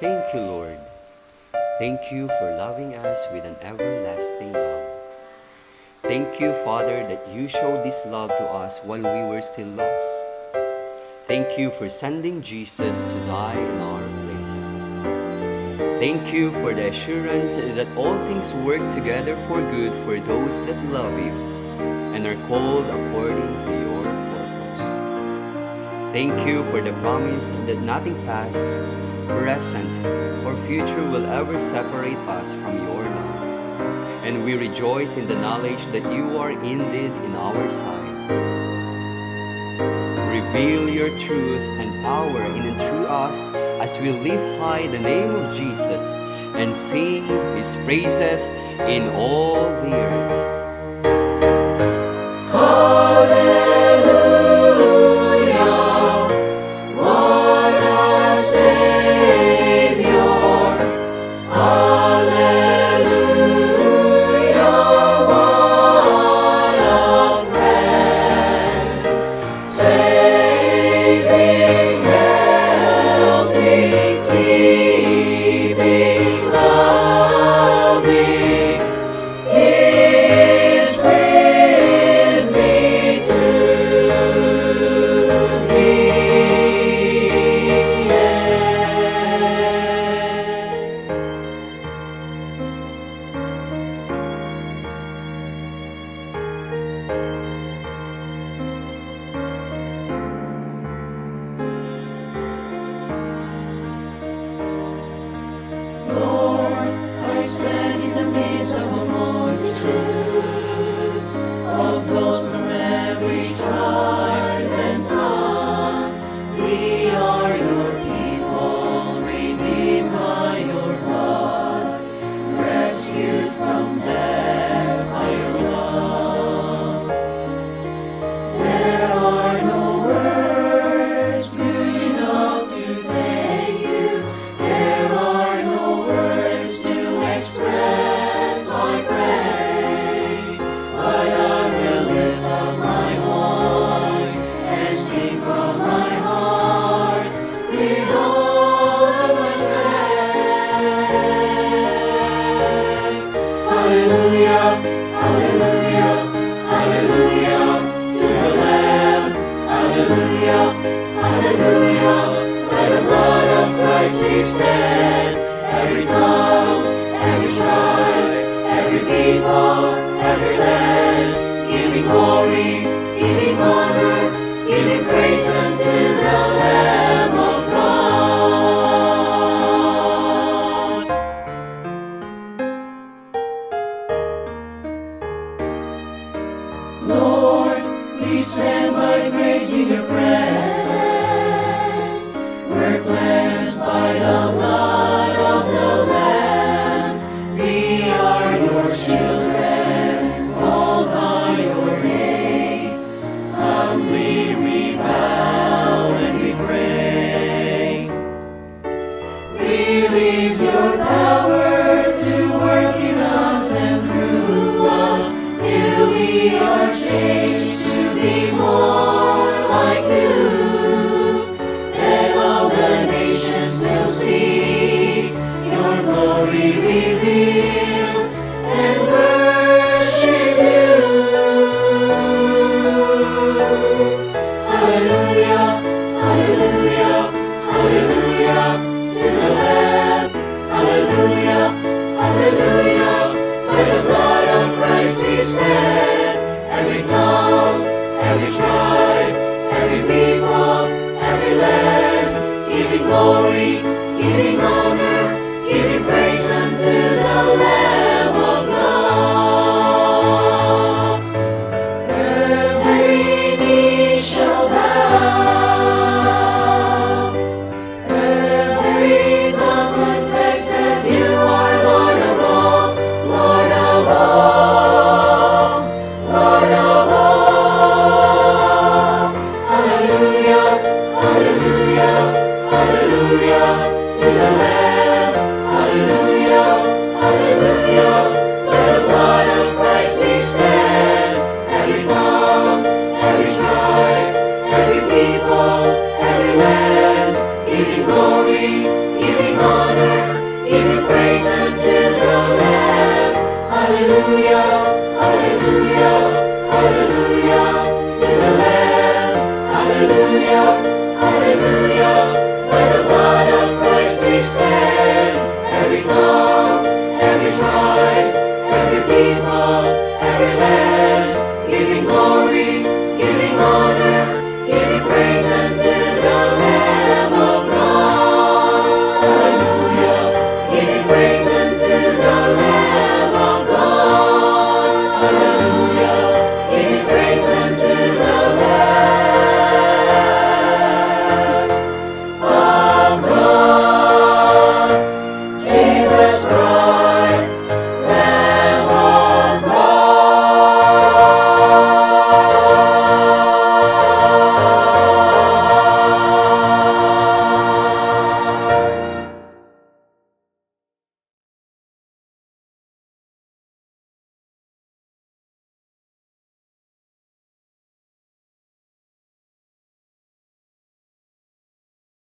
Thank you, Lord. Thank you for loving us with an everlasting love. Thank you, Father, that you showed this love to us while we were still lost. Thank you for sending Jesus to die in our place. Thank you for the assurance that all things work together for good for those that love you and are called according to your. Thank you for the promise that nothing past, present, or future will ever separate us from your love. And we rejoice in the knowledge that you are indeed in our side. Reveal your truth and power in and through us as we lift high the name of Jesus and sing his praises in all the earth. Hallelujah. By the blood of Christ we stand. Every tongue, every tribe, every people, every land, in your presence. We're cleansed by the blood giving honor, Hallelujah.